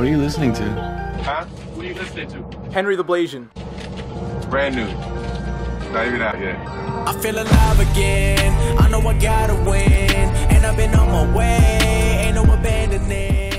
What are you listening to? Huh? What are you listening to? Henry the Blasian. Brand new. Not even out yet. I feel alive again. I know I gotta win. And I've been on my way. Ain't no abandoning.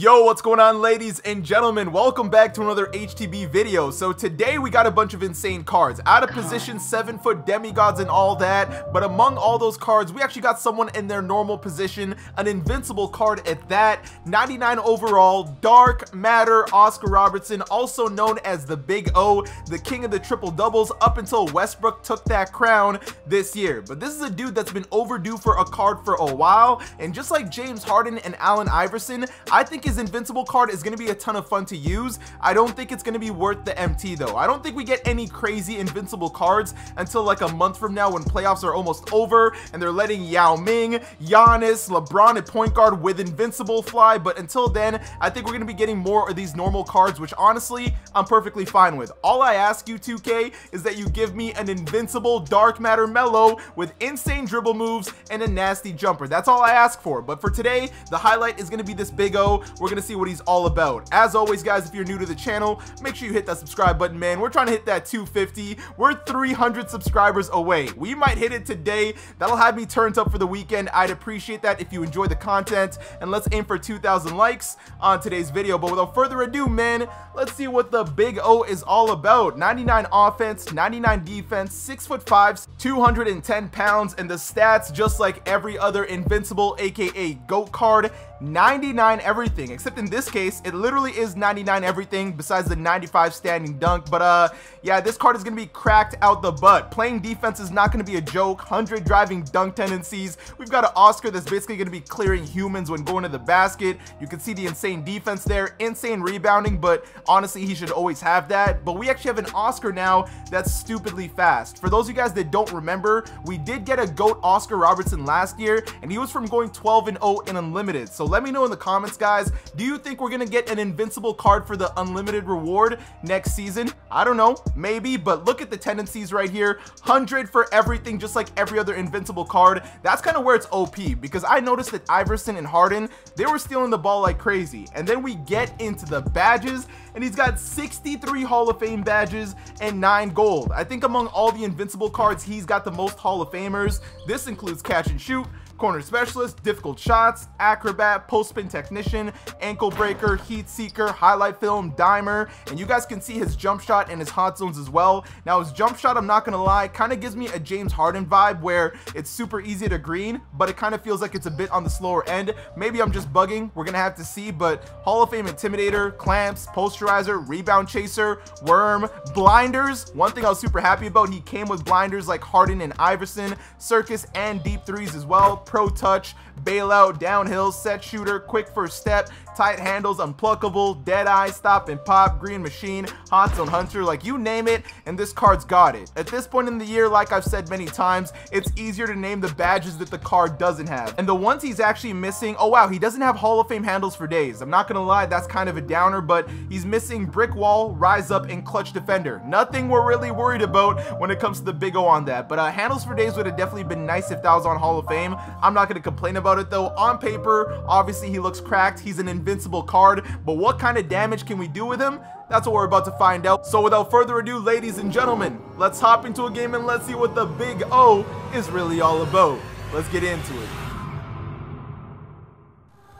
Yo, what's going on ladies and gentlemen? Welcome back to another HTB video. So today we got a bunch of insane cards. Out of position, 7 foot demigods and all that. But among all those cards, we actually got someone in their normal position. An invincible card at that. 99 overall, Dark Matter Oscar Robertson, also known as the Big O, the king of the triple doubles up until Westbrook took that crown this year. But this is a dude that's been overdue for a card for a while. And just like James Harden and Allen Iverson, I think his invincible card is going to be a ton of fun to use. I don't think it's going to be worth the MT though. I don't think we get any crazy invincible cards until like a month from now when playoffs are almost over and they're letting Yao Ming, Giannis, LeBron at point guard with invincible fly. But until then, I think we're going to be getting more of these normal cards, which honestly, I'm perfectly fine with. All I ask you 2K is that you give me an invincible dark matter Melo with insane dribble moves and a nasty jumper. That's all I ask for. But for today, the highlight is going to be this Big O. We're to see what he's all about. As always, guys, if you're new to the channel, make sure you hit that subscribe button, man. We're trying to hit that 250. We're 300 subscribers away. We might hit it today. That'll have me turned up for the weekend. I'd appreciate that if you enjoy the content. And let's aim for 2,000 likes on today's video. But without further ado, man, let's see what the Big O is all about. 99 offense, 99 defense, 6 foot 5, 210 pounds, and the stats just like every other invincible, aka GOAT card, 99 everything. Except in this case it literally is 99 everything besides the 95 standing dunk. But uh yeah this card is gonna be cracked out the butt. Playing defense is not gonna be a joke. 100 driving dunk tendencies. We've got an oscar that's basically gonna be clearing humans when going to the basket. You can see the insane defense there. Insane rebounding but honestly he should always have that. But we actually have an oscar now that's stupidly fast. For those of you guys that don't remember we did get a goat oscar robertson last year and he was from going 12 and 0 in unlimited. So let me know in the comments guys. Do you think we're gonna get an invincible card for the unlimited reward next season? I don't know maybe but look at the tendencies right here. 100 for everything just like every other invincible card. That's kind of where it's op because i noticed that iverson and harden they were stealing the ball like crazy. And then we get into the badges and he's got 63 hall of fame badges and 9 gold. I think among all the invincible cards he's got the most hall of famers. This includes catch and shoot corner specialist, difficult shots, acrobat, post spin technician, ankle breaker, heat seeker, highlight film, dimer, and you guys can see his jump shot and his hot zones as well. Now his jump shot, I'm not gonna lie, kind of gives me a James Harden vibe where it's super easy to green, but it kind of feels like it's a bit on the slower end. Maybe I'm just bugging, we're gonna have to see, but Hall of Fame Intimidator, clamps, posterizer, rebound chaser, worm, blinders. One thing I was super happy about, he came with blinders like Harden and Iverson, circus and deep threes as well pro touch, bailout, downhill, set shooter, quick first step, tight handles, unpluckable, dead eye, stop and pop, green machine, hot zone hunter, like you name it, and this card's got it. At this point in the year, like I've said many times, it's easier to name the badges that the card doesn't have. And the ones he's actually missing, oh wow, he doesn't have Hall of Fame handles for days. I'm not gonna lie, that's kind of a downer, but he's missing brick wall, rise up, and clutch defender. Nothing we're really worried about when it comes to the big O on that. But uh, handles for days would have definitely been nice if that was on Hall of Fame. I'm not gonna complain about it though. On paper, obviously he looks cracked. He's an invincible card, but what kind of damage can we do with him? That's what we're about to find out. So without further ado, ladies and gentlemen, let's hop into a game and let's see what the Big O is really all about. Let's get into it.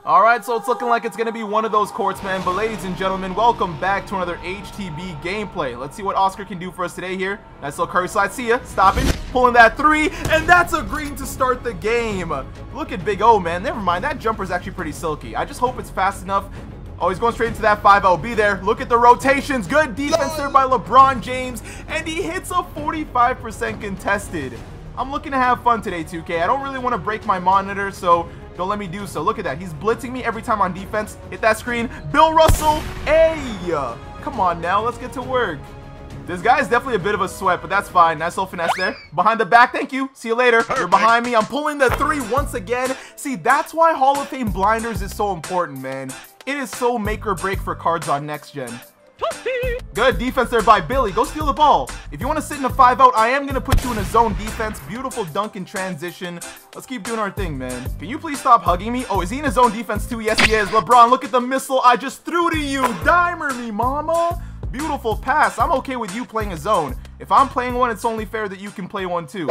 Alright, so it's looking like it's going to be one of those courts, man. But ladies and gentlemen, welcome back to another HTB gameplay. Let's see what Oscar can do for us today here. Nice little curry slide. See ya. Stopping. Pulling that three. And that's a green to start the game. Look at Big O, man. Never mind. That jumper's actually pretty silky. I just hope it's fast enough Oh, he's going straight into that 5 I'll be there. Look at the rotations. Good defense there by LeBron James. And he hits a 45% contested. I'm looking to have fun today, 2K. I don't really want to break my monitor, so don't let me do so. Look at that. He's blitzing me every time on defense. Hit that screen. Bill Russell. Hey! Come on now. Let's get to work. This guy is definitely a bit of a sweat, but that's fine. Nice little finesse there. Behind the back, thank you. See you later. You're behind me. I'm pulling the three once again. See, that's why Hall of Fame blinders is so important, man. It is so make or break for cards on next gen. Good defense there by Billy. Go steal the ball. If you want to sit in a five out, I am going to put you in a zone defense. Beautiful dunk in transition. Let's keep doing our thing, man. Can you please stop hugging me? Oh, is he in a zone defense too? Yes, he is. LeBron, look at the missile I just threw to you. Dimer me, mama. Beautiful pass. I'm okay with you playing a zone. If I'm playing one, it's only fair that you can play one too.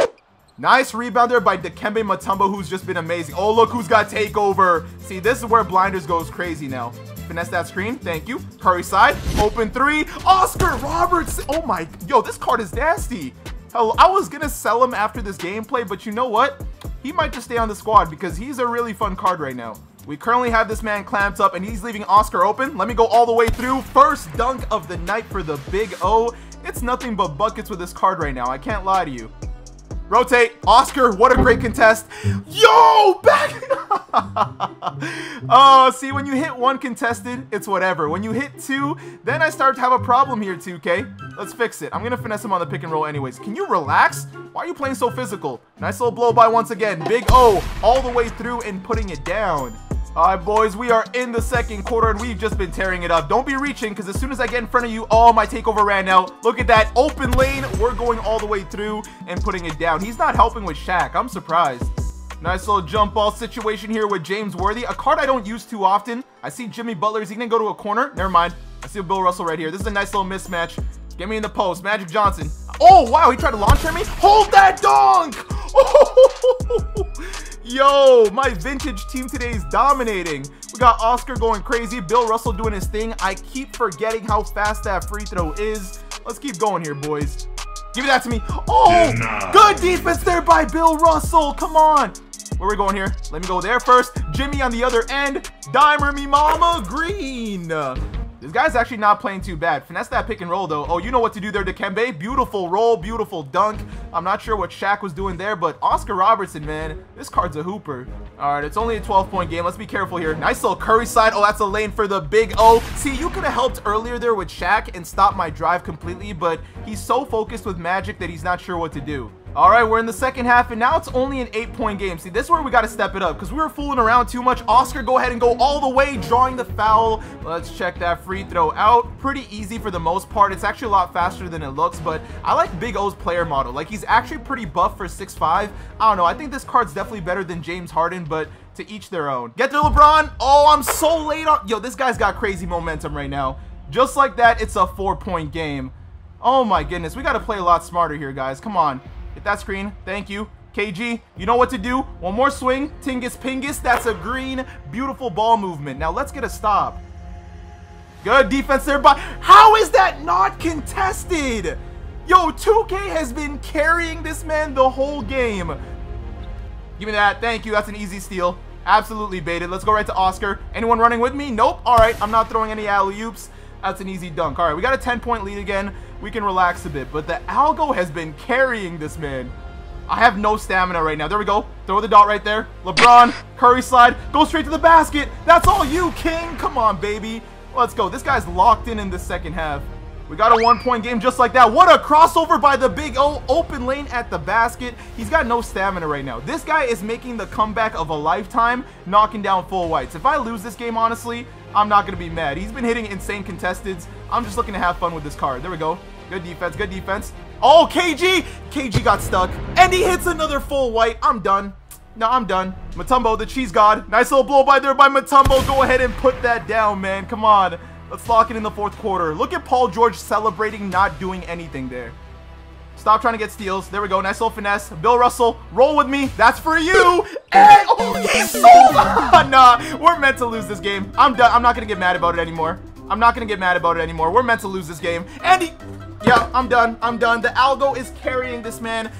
Nice rebound there by Dikembe Mutombo, who's just been amazing. Oh, look who's got takeover. See, this is where Blinders goes crazy now. Finesse that screen. Thank you. Curry side. Open three. Oscar Roberts. Oh, my. Yo, this card is nasty. Hell, I was going to sell him after this gameplay, but you know what? He might just stay on the squad because he's a really fun card right now. We currently have this man clamped up, and he's leaving Oscar open. Let me go all the way through. First dunk of the night for the Big O. It's nothing but buckets with this card right now. I can't lie to you. Rotate. Oscar, what a great contest. Yo, back. oh, see, when you hit one contested, it's whatever. When you hit two, then I start to have a problem here, 2K. Let's fix it. I'm going to finesse him on the pick and roll anyways. Can you relax? Why are you playing so physical? Nice little blow by once again. Big O all the way through and putting it down. All right, boys, we are in the second quarter, and we've just been tearing it up. Don't be reaching, because as soon as I get in front of you, all my takeover ran out. Look at that open lane. We're going all the way through and putting it down. He's not helping with Shaq. I'm surprised. Nice little jump ball situation here with James Worthy. A card I don't use too often. I see Jimmy Butler. Is he going to go to a corner? Never mind. I see Bill Russell right here. This is a nice little mismatch. Get me in the post. Magic Johnson. Oh, wow. He tried to launch at me. Hold that dunk. Oh, Yo, my vintage team today is dominating. We got Oscar going crazy, Bill Russell doing his thing. I keep forgetting how fast that free throw is. Let's keep going here, boys. Give that to me. Oh, good defense there by Bill Russell. Come on. Where we going here? Let me go there first. Jimmy on the other end. Dimer me mama green. This guy's actually not playing too bad. Finesse that pick and roll, though. Oh, you know what to do there, Dikembe. Beautiful roll, beautiful dunk. I'm not sure what Shaq was doing there, but Oscar Robertson, man, this card's a hooper. All right, it's only a 12-point game. Let's be careful here. Nice little Curry side. Oh, that's a lane for the big O. See, you could have helped earlier there with Shaq and stopped my drive completely, but he's so focused with Magic that he's not sure what to do. All right, we're in the second half, and now it's only an eight-point game. See, this is where we got to step it up because we were fooling around too much. Oscar, go ahead and go all the way, drawing the foul. Let's check that free throw out. Pretty easy for the most part. It's actually a lot faster than it looks, but I like Big O's player model. Like, he's actually pretty buff for 6'5". I don't know. I think this card's definitely better than James Harden, but to each their own. Get there, LeBron. Oh, I'm so late on. Yo, this guy's got crazy momentum right now. Just like that, it's a four-point game. Oh, my goodness. We got to play a lot smarter here, guys. Come on. Hit that screen. Thank you. KG, you know what to do. One more swing. Tingus Pingus. That's a green. Beautiful ball movement. Now let's get a stop. Good defense there, but how is that not contested? Yo, 2K has been carrying this man the whole game. Give me that. Thank you. That's an easy steal. Absolutely baited. Let's go right to Oscar. Anyone running with me? Nope. All right. I'm not throwing any alley-oops. That's an easy dunk. All right. We got a 10-point lead again we can relax a bit. But the Algo has been carrying this man. I have no stamina right now. There we go. Throw the dot right there. LeBron, Curry slide. Go straight to the basket. That's all you, King. Come on, baby. Let's go. This guy's locked in in the second half. We got a one-point game just like that. What a crossover by the big O. Open lane at the basket. He's got no stamina right now. This guy is making the comeback of a lifetime, knocking down full whites. If I lose this game, honestly, I'm not going to be mad. He's been hitting insane contesteds. I'm just looking to have fun with this card. There we go. Good defense, good defense. Oh, KG! KG got stuck. And he hits another full white. I'm done. No, I'm done. Mutombo, the cheese god. Nice little blow by there by Mutombo. Go ahead and put that down, man. Come on. Let's lock it in the fourth quarter. Look at Paul George celebrating not doing anything there. Stop trying to get steals. There we go. Nice little finesse. Bill Russell, roll with me. That's for you. And oh, he's so nah. Uh, we're meant to lose this game. I'm done. I'm not gonna get mad about it anymore. I'm not gonna get mad about it anymore. We're meant to lose this game. And he, yeah, I'm done. I'm done. The Algo is carrying this man.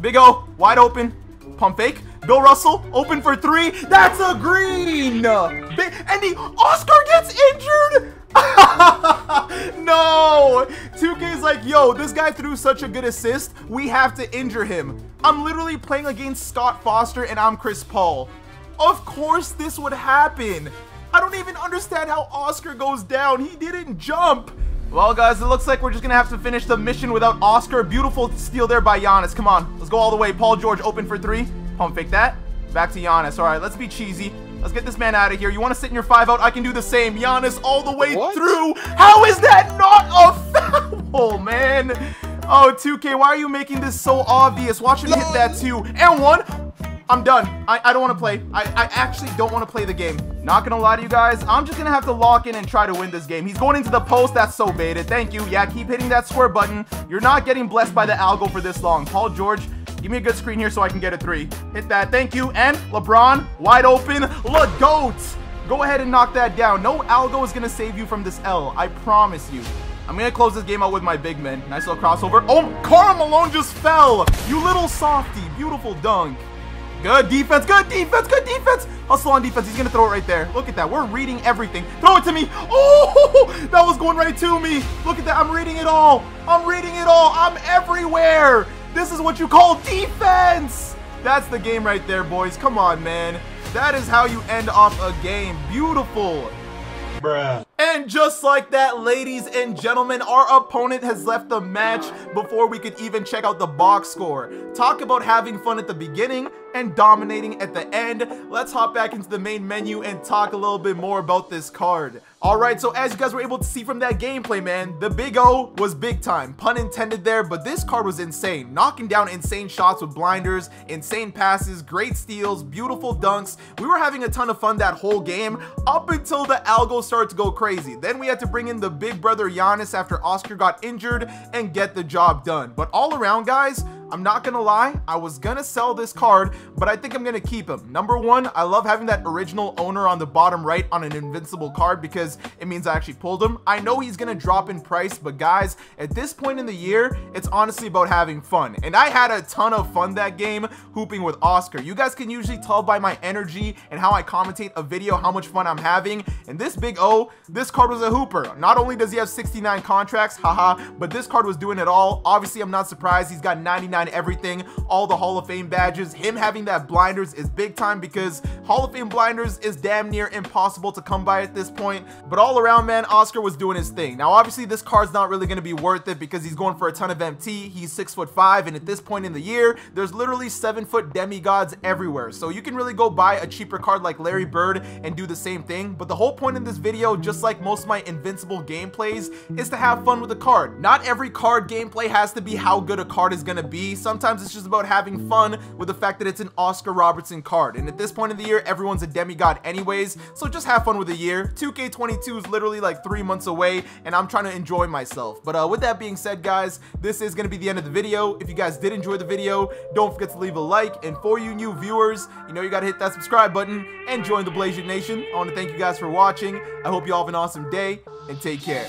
Big O, wide open. Pump fake. Bill Russell, open for three. That's a green. Big, and the Oscar gets injured. no! 2K's like, yo, this guy threw such a good assist, we have to injure him. I'm literally playing against Scott Foster and I'm Chris Paul. Of course this would happen. I don't even understand how Oscar goes down. He didn't jump. Well, guys, it looks like we're just going to have to finish the mission without Oscar. Beautiful steal there by Giannis. Come on. Let's go all the way. Paul George open for three. Pump fake that. Back to Giannis. All right, let's be cheesy. Let's get this man out of here. You want to sit in your five out? I can do the same. Giannis all the way what? through. How is that not a foul, man. Oh, 2K, why are you making this so obvious? Watch him hit that two and one. I'm done. I, I don't want to play. I, I actually don't want to play the game. Not gonna lie to you guys, I'm just gonna have to lock in and try to win this game. He's going into the post, that's so baited. Thank you. Yeah, keep hitting that square button. You're not getting blessed by the algo for this long. Paul George, give me a good screen here so I can get a three. Hit that, thank you. And LeBron, wide open, LeGoat. Go ahead and knock that down. No algo is gonna save you from this L, I promise you. I'm gonna close this game out with my big man. Nice little crossover. Oh, Karl Malone just fell. You little softy. Beautiful dunk. Good defense, good defense, good defense. Hustle on defense. He's going to throw it right there. Look at that. We're reading everything. Throw it to me. Oh, that was going right to me. Look at that. I'm reading it all. I'm reading it all. I'm everywhere. This is what you call defense. That's the game right there, boys. Come on, man. That is how you end off a game. Beautiful. Bruh. And just like that, ladies and gentlemen, our opponent has left the match before we could even check out the box score. Talk about having fun at the beginning and dominating at the end. Let's hop back into the main menu and talk a little bit more about this card. Alright, so as you guys were able to see from that gameplay, man, the Big O was big time. Pun intended there, but this card was insane. Knocking down insane shots with blinders, insane passes, great steals, beautiful dunks. We were having a ton of fun that whole game up until the algo started to go crazy. Then we had to bring in the big brother Giannis after Oscar got injured and get the job done. But all around, guys, I'm not gonna lie, I was gonna sell this card, but I think I'm gonna keep him. Number one, I love having that original owner on the bottom right on an invincible card because it means I actually pulled him. I know he's gonna drop in price, but guys, at this point in the year, it's honestly about having fun. And I had a ton of fun that game hooping with Oscar. You guys can usually tell by my energy and how I commentate a video how much fun I'm having. And this big O, this card was a hooper. Not only does he have 69 contracts, haha, but this card was doing it all. Obviously, I'm not surprised. He's got 99 everything, all the Hall of Fame badges. Him having that blinders is big time because Hall of Fame blinders is damn near impossible to come by at this point. But all around, man, Oscar was doing his thing. Now, obviously, this card's not really going to be worth it because he's going for a ton of MT. He's six foot five, and at this point in the year, there's literally seven foot demigods everywhere. So you can really go buy a cheaper card like Larry Bird and do the same thing. But the whole point in this video, just like most of my invincible gameplays, is to have fun with the card. Not every card gameplay has to be how good a card is going to be sometimes it's just about having fun with the fact that it's an Oscar Robertson card. And at this point in the year, everyone's a demigod anyways, so just have fun with the year. 2K22 is literally like three months away, and I'm trying to enjoy myself. But uh, with that being said, guys, this is going to be the end of the video. If you guys did enjoy the video, don't forget to leave a like. And for you new viewers, you know you got to hit that subscribe button and join the Blasian Nation. I want to thank you guys for watching. I hope you all have an awesome day, and take care.